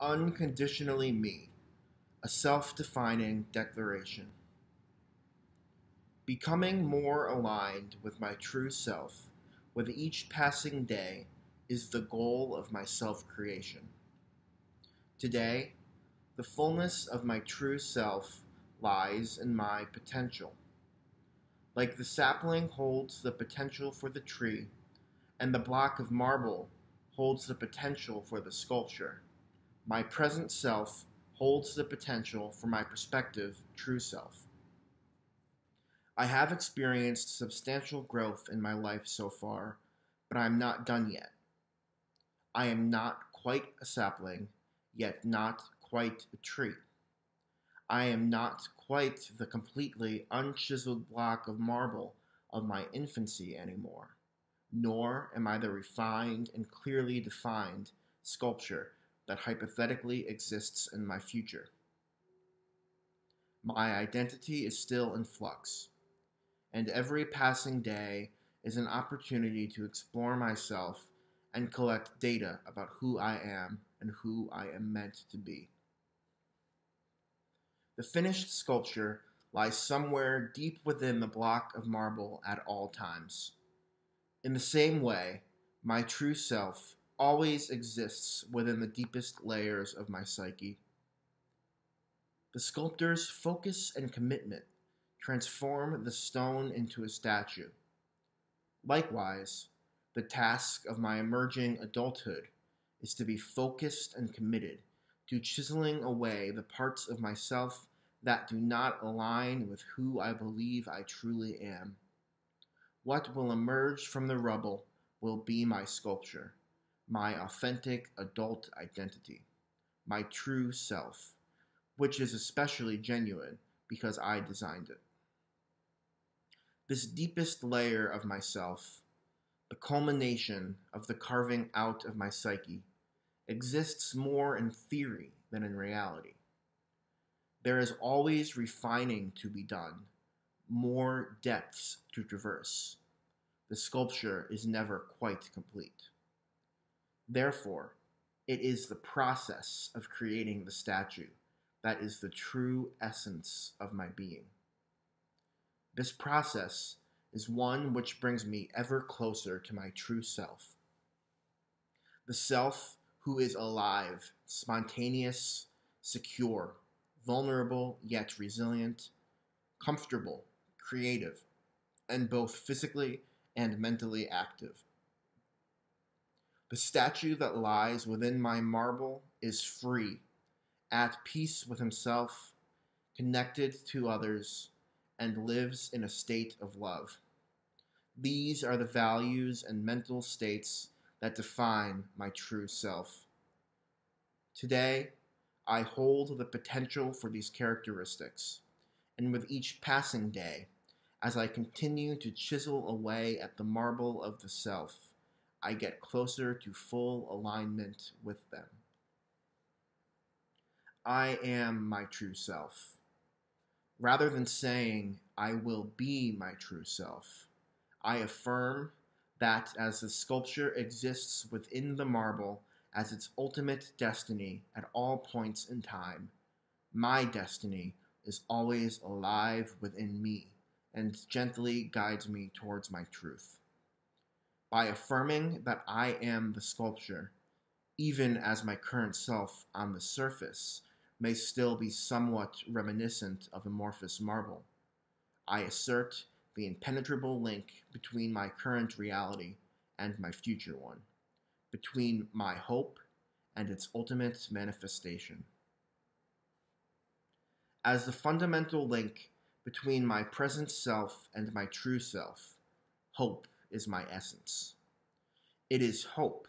Unconditionally Me, a self defining declaration. Becoming more aligned with my true self with each passing day is the goal of my self creation. Today, the fullness of my true self lies in my potential. Like the sapling holds the potential for the tree, and the block of marble holds the potential for the sculpture, my present self holds the potential for my prospective true self. I have experienced substantial growth in my life so far, but I am not done yet. I am not quite a sapling, yet not quite a tree. I am not quite the completely unchiseled block of marble of my infancy anymore, nor am I the refined and clearly defined sculpture that hypothetically exists in my future. My identity is still in flux, and every passing day is an opportunity to explore myself and collect data about who I am and who I am meant to be. The finished sculpture lies somewhere deep within the block of marble at all times. In the same way, my true self always exists within the deepest layers of my psyche. The sculptor's focus and commitment transform the stone into a statue. Likewise, the task of my emerging adulthood is to be focused and committed to chiseling away the parts of myself that do not align with who I believe I truly am. What will emerge from the rubble will be my sculpture my authentic adult identity, my true self, which is especially genuine because I designed it. This deepest layer of myself, the culmination of the carving out of my psyche, exists more in theory than in reality. There is always refining to be done, more depths to traverse. The sculpture is never quite complete. Therefore, it is the process of creating the statue that is the true essence of my being. This process is one which brings me ever closer to my true self. The self who is alive, spontaneous, secure, vulnerable yet resilient, comfortable, creative, and both physically and mentally active. The statue that lies within my marble is free, at peace with himself, connected to others, and lives in a state of love. These are the values and mental states that define my true self. Today, I hold the potential for these characteristics, and with each passing day, as I continue to chisel away at the marble of the self, I get closer to full alignment with them. I am my true self. Rather than saying, I will be my true self, I affirm that as the sculpture exists within the marble as its ultimate destiny at all points in time, my destiny is always alive within me and gently guides me towards my truth by affirming that I am the sculpture, even as my current self on the surface may still be somewhat reminiscent of amorphous marble. I assert the impenetrable link between my current reality and my future one, between my hope and its ultimate manifestation. As the fundamental link between my present self and my true self, hope is my essence. It is hope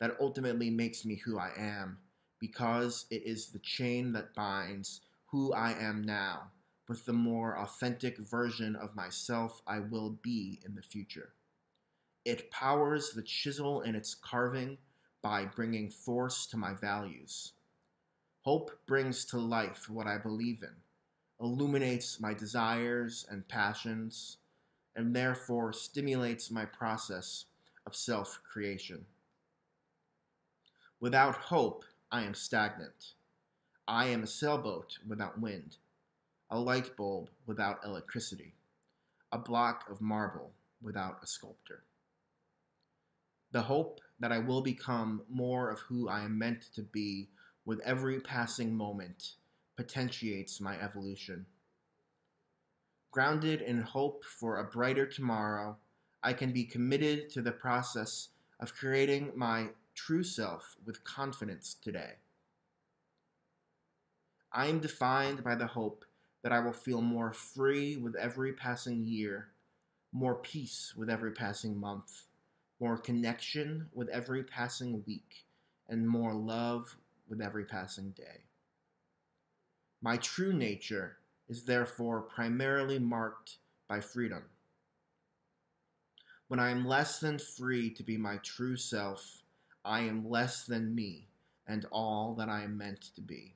that ultimately makes me who I am, because it is the chain that binds who I am now with the more authentic version of myself I will be in the future. It powers the chisel in its carving by bringing force to my values. Hope brings to life what I believe in, illuminates my desires and passions, and therefore stimulates my process of self creation. Without hope, I am stagnant. I am a sailboat without wind, a light bulb without electricity, a block of marble without a sculptor. The hope that I will become more of who I am meant to be with every passing moment potentiates my evolution. Grounded in hope for a brighter tomorrow, I can be committed to the process of creating my true self with confidence today. I am defined by the hope that I will feel more free with every passing year, more peace with every passing month, more connection with every passing week, and more love with every passing day. My true nature is therefore primarily marked by freedom. When I am less than free to be my true self, I am less than me and all that I am meant to be.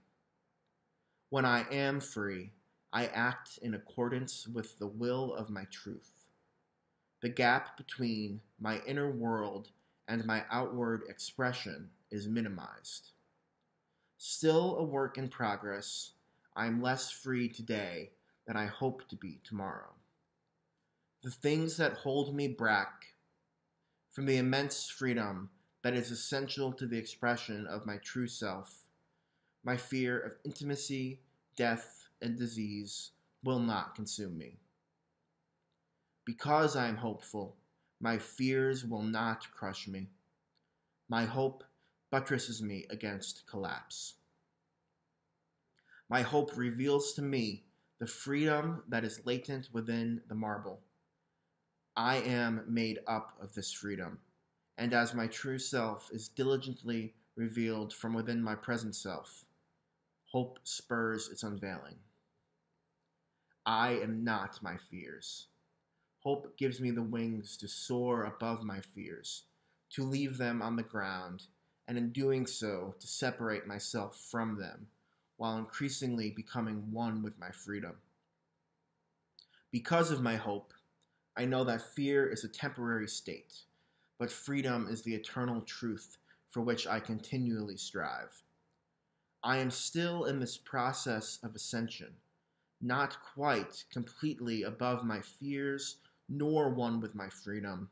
When I am free, I act in accordance with the will of my truth. The gap between my inner world and my outward expression is minimized. Still a work in progress, I am less free today than I hope to be tomorrow. The things that hold me back from the immense freedom that is essential to the expression of my true self, my fear of intimacy, death, and disease will not consume me. Because I am hopeful, my fears will not crush me. My hope buttresses me against collapse. My hope reveals to me the freedom that is latent within the marble. I am made up of this freedom, and as my true self is diligently revealed from within my present self, hope spurs its unveiling. I am not my fears. Hope gives me the wings to soar above my fears, to leave them on the ground, and in doing so, to separate myself from them, while increasingly becoming one with my freedom. Because of my hope, I know that fear is a temporary state, but freedom is the eternal truth for which I continually strive. I am still in this process of ascension, not quite completely above my fears nor one with my freedom,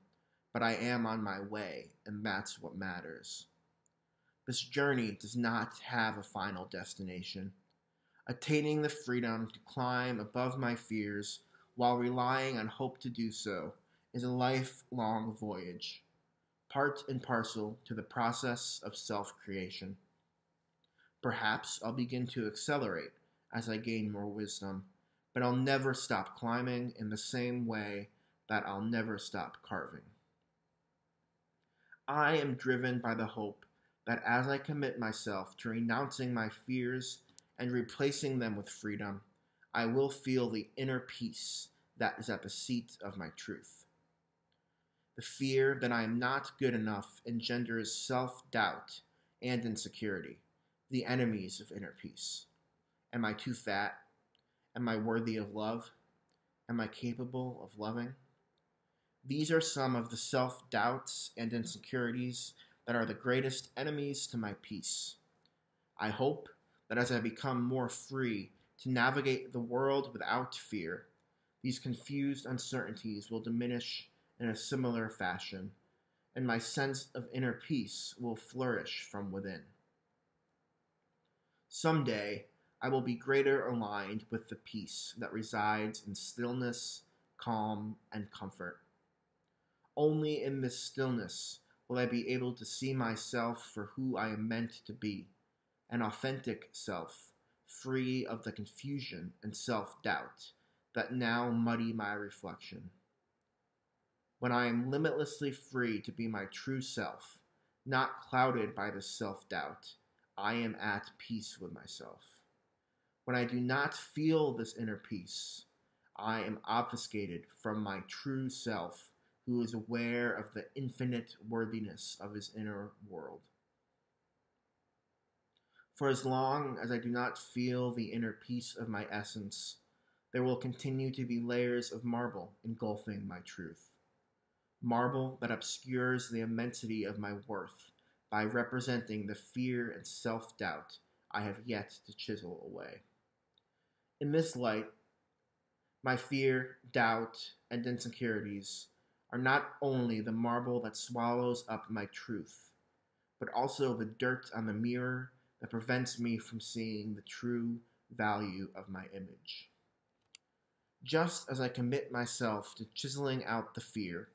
but I am on my way, and that's what matters. This journey does not have a final destination. Attaining the freedom to climb above my fears while relying on hope to do so is a lifelong voyage, part and parcel to the process of self creation. Perhaps I'll begin to accelerate as I gain more wisdom, but I'll never stop climbing in the same way that I'll never stop carving. I am driven by the hope that as I commit myself to renouncing my fears and replacing them with freedom, I will feel the inner peace that is at the seat of my truth. The fear that I am not good enough engenders self doubt and insecurity, the enemies of inner peace. Am I too fat? Am I worthy of love? Am I capable of loving? These are some of the self doubts and insecurities that are the greatest enemies to my peace. I hope that as I become more free to navigate the world without fear, these confused uncertainties will diminish in a similar fashion, and my sense of inner peace will flourish from within. Someday, I will be greater aligned with the peace that resides in stillness, calm, and comfort. Only in this stillness will I be able to see myself for who I am meant to be an authentic self, free of the confusion and self doubt that now muddy my reflection. When I am limitlessly free to be my true self, not clouded by the self doubt, I am at peace with myself. When I do not feel this inner peace, I am obfuscated from my true self who is aware of the infinite worthiness of his inner world. For as long as I do not feel the inner peace of my essence, there will continue to be layers of marble engulfing my truth. Marble that obscures the immensity of my worth by representing the fear and self doubt I have yet to chisel away. In this light, my fear, doubt, and insecurities are not only the marble that swallows up my truth, but also the dirt on the mirror that prevents me from seeing the true value of my image. Just as I commit myself to chiseling out the fear,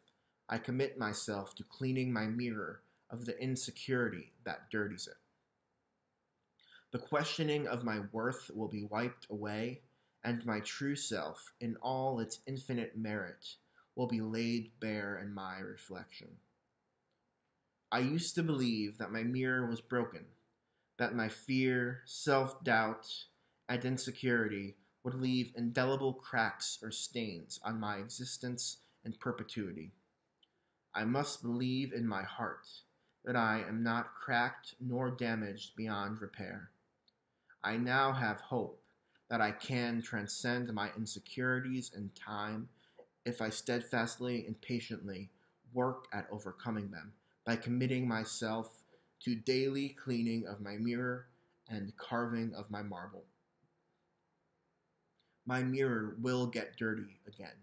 I commit myself to cleaning my mirror of the insecurity that dirties it. The questioning of my worth will be wiped away, and my true self, in all its infinite merit, will be laid bare in my reflection. I used to believe that my mirror was broken, that my fear, self doubt, and insecurity would leave indelible cracks or stains on my existence and perpetuity. I must believe in my heart that I am not cracked nor damaged beyond repair. I now have hope that I can transcend my insecurities in time if I steadfastly and patiently work at overcoming them by committing myself to daily cleaning of my mirror and carving of my marble. My mirror will get dirty again.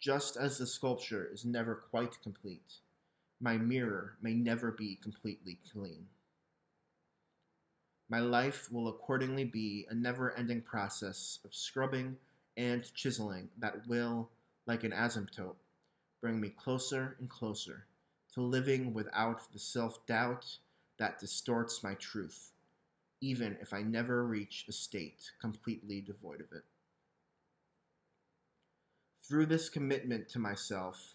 Just as the sculpture is never quite complete, my mirror may never be completely clean. My life will accordingly be a never ending process of scrubbing and chiseling that will, like an asymptote, bring me closer and closer to living without the self doubt that distorts my truth, even if I never reach a state completely devoid of it. Through this commitment to myself,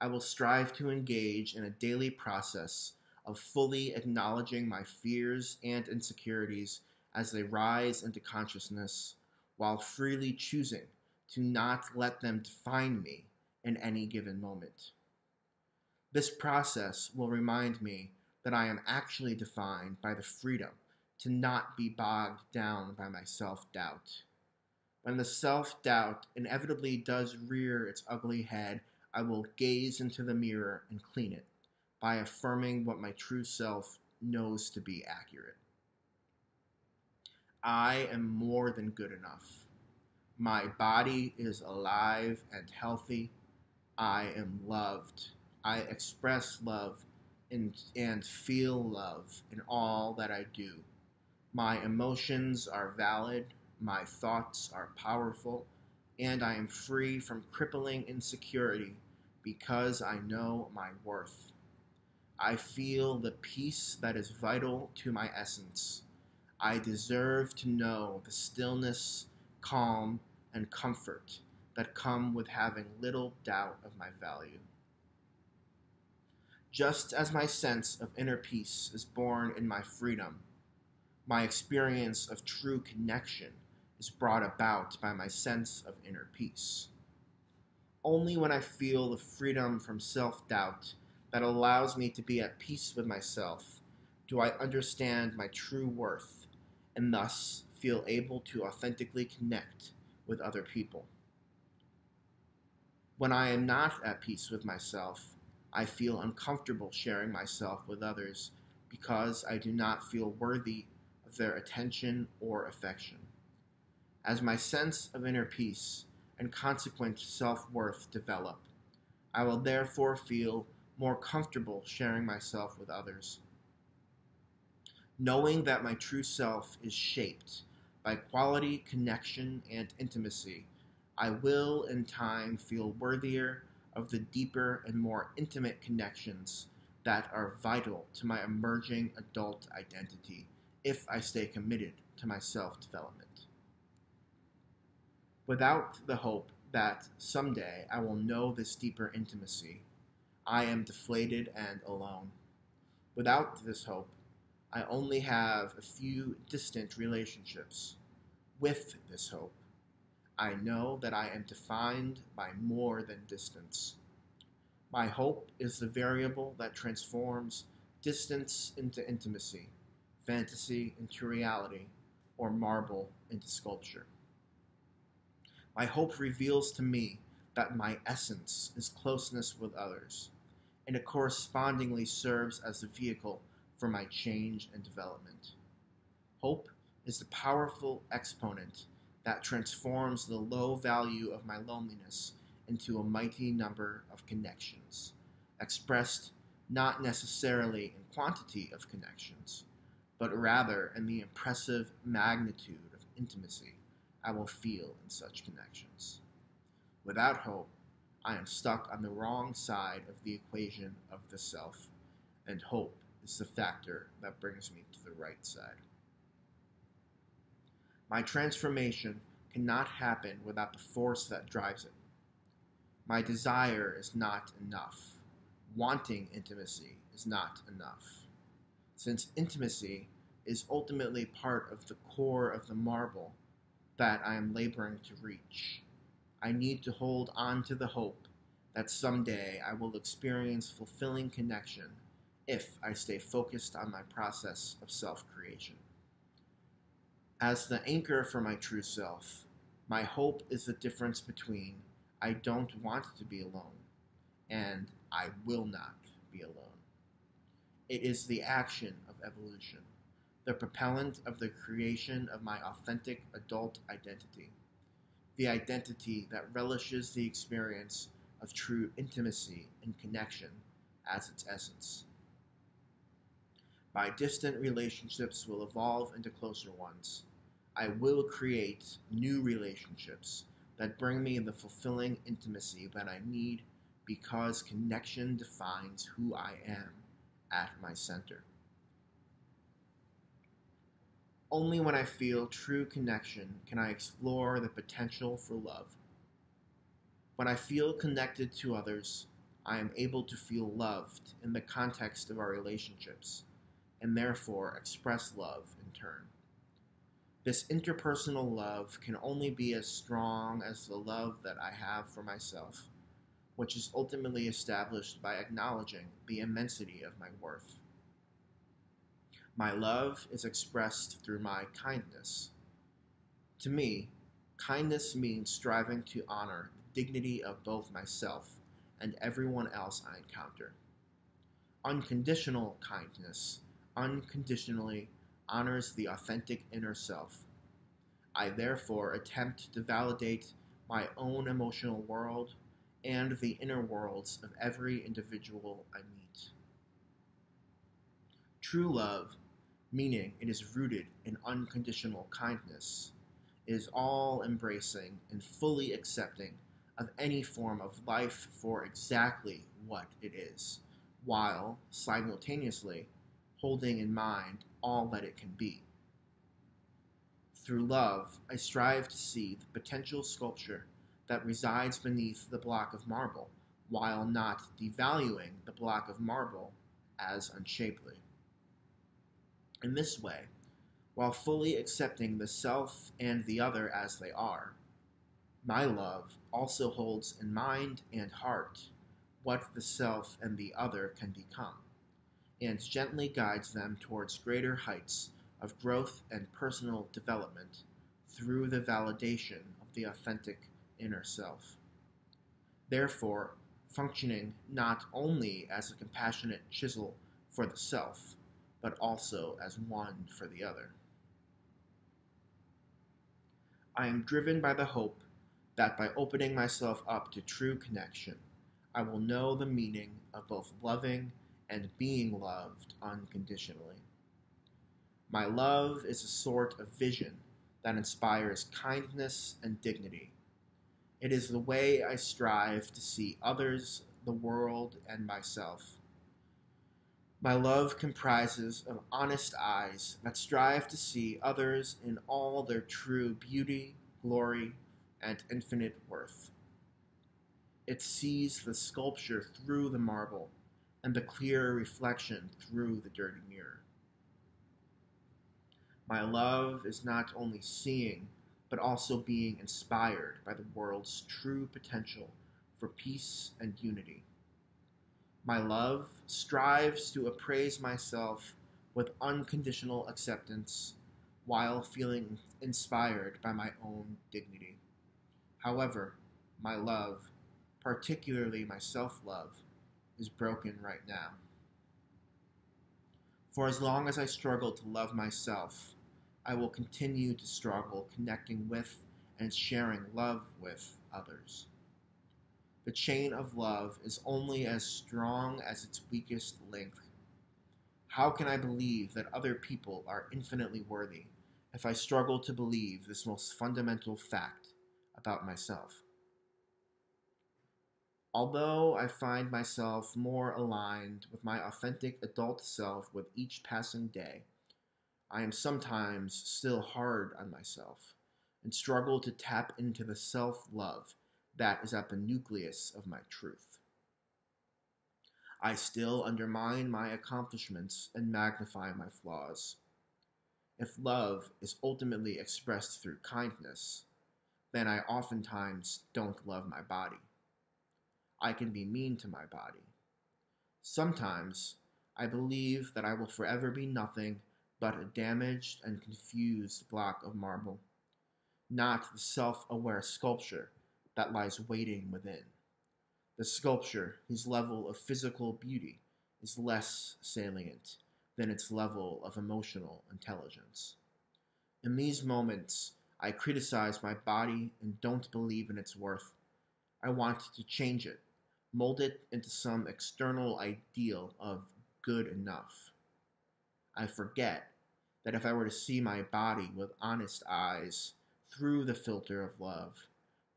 I will strive to engage in a daily process of fully acknowledging my fears and insecurities as they rise into consciousness while freely choosing to not let them define me in any given moment. This process will remind me that I am actually defined by the freedom to not be bogged down by my self doubt. When the self doubt inevitably does rear its ugly head, I will gaze into the mirror and clean it by affirming what my true self knows to be accurate. I am more than good enough. My body is alive and healthy. I am loved. I express love and, and feel love in all that I do. My emotions are valid. My thoughts are powerful. And I am free from crippling insecurity because I know my worth. I feel the peace that is vital to my essence. I deserve to know the stillness calm, and comfort that come with having little doubt of my value. Just as my sense of inner peace is born in my freedom, my experience of true connection is brought about by my sense of inner peace. Only when I feel the freedom from self doubt that allows me to be at peace with myself do I understand my true worth and thus feel able to authentically connect with other people. When I am not at peace with myself, I feel uncomfortable sharing myself with others because I do not feel worthy of their attention or affection. As my sense of inner peace and consequent self worth develop, I will therefore feel more comfortable sharing myself with others knowing that my true self is shaped by quality, connection, and intimacy, I will in time feel worthier of the deeper and more intimate connections that are vital to my emerging adult identity if I stay committed to my self development. Without the hope that someday I will know this deeper intimacy, I am deflated and alone. Without this hope, I only have a few distant relationships. With this hope, I know that I am defined by more than distance. My hope is the variable that transforms distance into intimacy, fantasy into reality, or marble into sculpture. My hope reveals to me that my essence is closeness with others. and it correspondingly serves as the vehicle for my change and development. Hope is the powerful exponent that transforms the low value of my loneliness into a mighty number of connections, expressed not necessarily in quantity of connections, but rather in the impressive magnitude of intimacy I will feel in such connections. Without hope, I am stuck on the wrong side of the equation of the self, and hope is the factor that brings me to the right side. My transformation cannot happen without the force that drives it. My desire is not enough. Wanting intimacy is not enough. Since intimacy is ultimately part of the core of the marble that I am laboring to reach, I need to hold on to the hope that someday I will experience fulfilling connection if I stay focused on my process of self creation. As the anchor for my true self, my hope is the difference between I don't want to be alone and I will not be alone. It is the action of evolution, the propellant of the creation of my authentic adult identity, the identity that relishes the experience of true intimacy and connection as its essence. My distant relationships will evolve into closer ones. I will create new relationships that bring me the fulfilling intimacy that I need because connection defines who I am at my center. Only when I feel true connection can I explore the potential for love. When I feel connected to others, I am able to feel loved in the context of our relationships and therefore express love in turn. This interpersonal love can only be as strong as the love that I have for myself, which is ultimately established by acknowledging the immensity of my worth. My love is expressed through my kindness. To me, kindness means striving to honor the dignity of both myself and everyone else I encounter. Unconditional kindness unconditionally honors the authentic inner self. I therefore attempt to validate my own emotional world and the inner worlds of every individual I meet. True love, meaning it is rooted in unconditional kindness, is all embracing and fully accepting of any form of life for exactly what it is, while simultaneously holding in mind all that it can be. Through love, I strive to see the potential sculpture that resides beneath the block of marble, while not devaluing the block of marble as unshapely. In this way, while fully accepting the self and the other as they are, my love also holds in mind and heart what the self and the other can become and gently guides them towards greater heights of growth and personal development through the validation of the authentic inner self. Therefore, functioning not only as a compassionate chisel for the self, but also as one for the other. I am driven by the hope that by opening myself up to true connection, I will know the meaning of both loving and being loved unconditionally. My love is a sort of vision that inspires kindness and dignity. It is the way I strive to see others, the world, and myself. My love comprises of honest eyes that strive to see others in all their true beauty, glory, and infinite worth. It sees the sculpture through the marble and the clear reflection through the dirty mirror. My love is not only seeing, but also being inspired by the world's true potential for peace and unity. My love strives to appraise myself with unconditional acceptance while feeling inspired by my own dignity. However, my love, particularly my self love, is broken right now. For as long as I struggle to love myself, I will continue to struggle connecting with and sharing love with others. The chain of love is only as strong as its weakest link. How can I believe that other people are infinitely worthy if I struggle to believe this most fundamental fact about myself? Although I find myself more aligned with my authentic adult self with each passing day, I am sometimes still hard on myself and struggle to tap into the self love that is at the nucleus of my truth. I still undermine my accomplishments and magnify my flaws. If love is ultimately expressed through kindness, then I oftentimes don't love my body. I can be mean to my body. Sometimes I believe that I will forever be nothing but a damaged and confused block of marble, not the self aware sculpture that lies waiting within. The sculpture, whose level of physical beauty is less salient than its level of emotional intelligence. In these moments, I criticize my body and don't believe in its worth. I want to change it, mold it into some external ideal of good enough. I forget that if I were to see my body with honest eyes through the filter of love,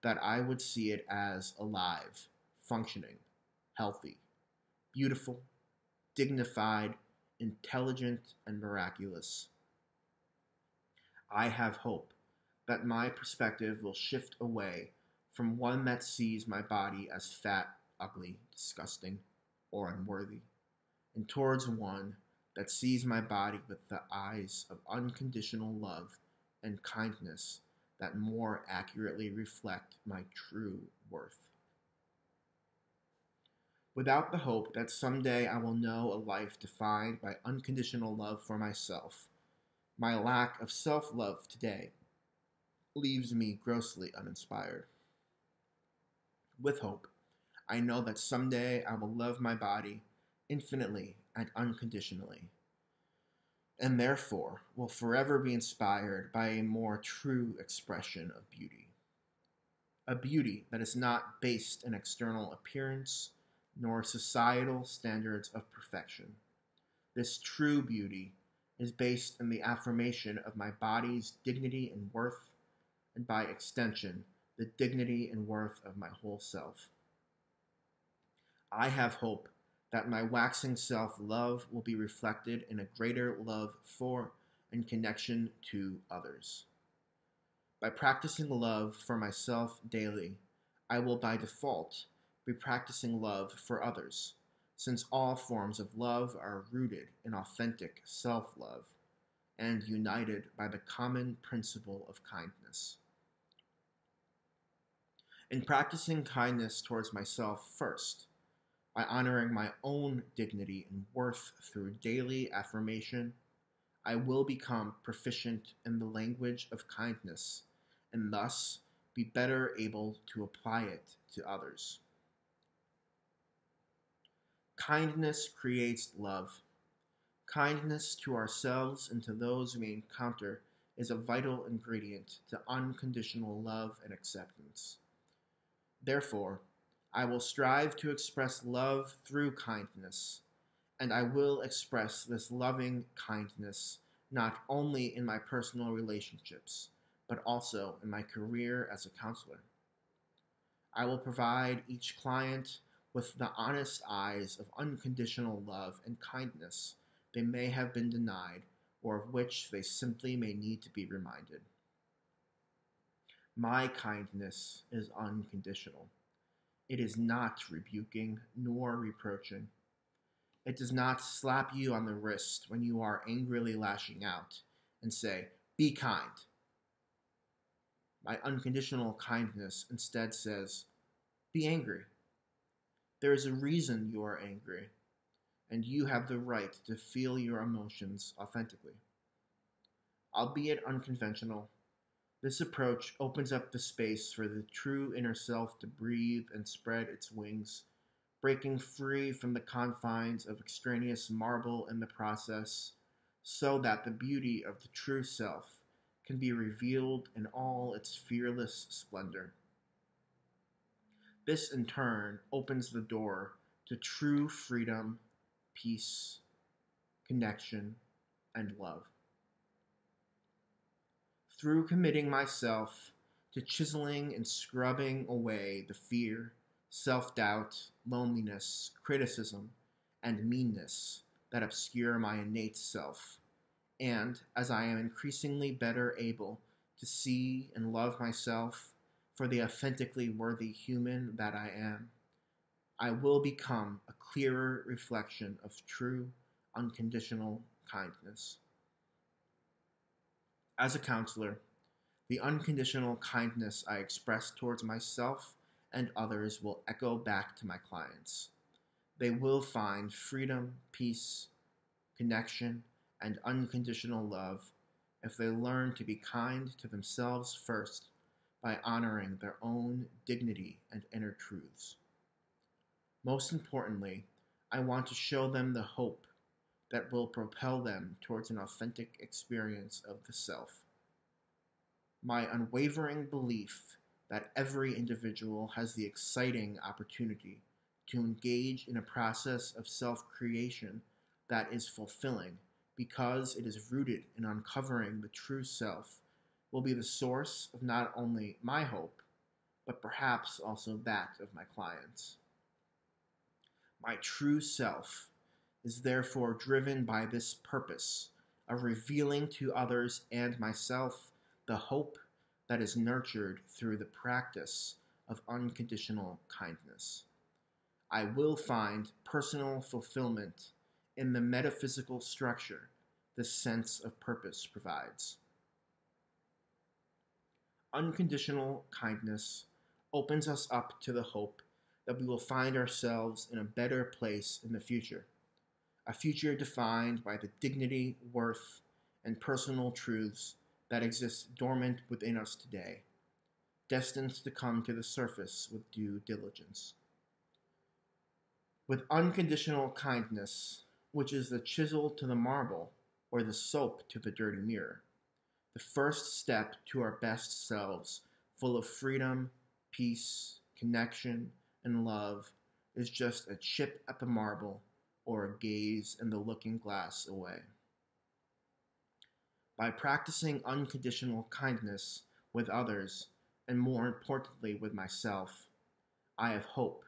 that I would see it as alive, functioning, healthy, beautiful, dignified, intelligent, and miraculous. I have hope that my perspective will shift away from one that sees my body as fat, ugly, disgusting, or unworthy, and towards one that sees my body with the eyes of unconditional love and kindness that more accurately reflect my true worth. Without the hope that someday I will know a life defined by unconditional love for myself, my lack of self love today leaves me grossly uninspired. With hope, I know that someday I will love my body infinitely and unconditionally and therefore will forever be inspired by a more true expression of beauty. A beauty that is not based in external appearance nor societal standards of perfection. This true beauty is based in the affirmation of my body's dignity and worth, and by extension, the dignity and worth of my whole self. I have hope that my waxing self love will be reflected in a greater love for and connection to others. By practicing love for myself daily, I will by default be practicing love for others, since all forms of love are rooted in authentic self love and united by the common principle of kindness. In practicing kindness towards myself first, by honoring my own dignity and worth through daily affirmation, I will become proficient in the language of kindness and thus be better able to apply it to others. Kindness creates love. Kindness to ourselves and to those we encounter is a vital ingredient to unconditional love and acceptance. Therefore, I will strive to express love through kindness, and I will express this loving kindness not only in my personal relationships, but also in my career as a counselor. I will provide each client with the honest eyes of unconditional love and kindness they may have been denied or of which they simply may need to be reminded. My kindness is unconditional. It is not rebuking nor reproaching. It does not slap you on the wrist when you are angrily lashing out and say, Be kind. My unconditional kindness instead says, Be angry. There is a reason you are angry, and you have the right to feel your emotions authentically. Albeit unconventional, this approach opens up the space for the true inner self to breathe and spread its wings, breaking free from the confines of extraneous marble in the process, so that the beauty of the true self can be revealed in all its fearless splendor. This, in turn, opens the door to true freedom, peace, connection, and love. Through committing myself to chiseling and scrubbing away the fear, self doubt, loneliness, criticism, and meanness that obscure my innate self, and as I am increasingly better able to see and love myself for the authentically worthy human that I am, I will become a clearer reflection of true, unconditional kindness. As a counselor, the unconditional kindness I express towards myself and others will echo back to my clients. They will find freedom, peace, connection, and unconditional love if they learn to be kind to themselves first by honoring their own dignity and inner truths. Most importantly, I want to show them the hope that will propel them towards an authentic experience of the self. My unwavering belief that every individual has the exciting opportunity to engage in a process of self creation that is fulfilling because it is rooted in uncovering the true self will be the source of not only my hope, but perhaps also that of my clients. My true self is therefore driven by this purpose of revealing to others and myself the hope that is nurtured through the practice of unconditional kindness. I will find personal fulfillment in the metaphysical structure this sense of purpose provides. Unconditional kindness opens us up to the hope that we will find ourselves in a better place in the future, a future defined by the dignity, worth, and personal truths that exist dormant within us today, destined to come to the surface with due diligence. With unconditional kindness, which is the chisel to the marble or the soap to the dirty mirror, the first step to our best selves, full of freedom, peace, connection, and love, is just a chip at the marble or gaze in the looking glass away. By practicing unconditional kindness with others, and more importantly with myself, I have hope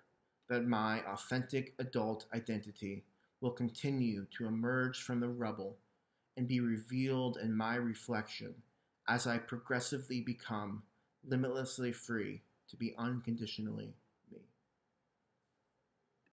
that my authentic adult identity will continue to emerge from the rubble and be revealed in my reflection as I progressively become limitlessly free to be unconditionally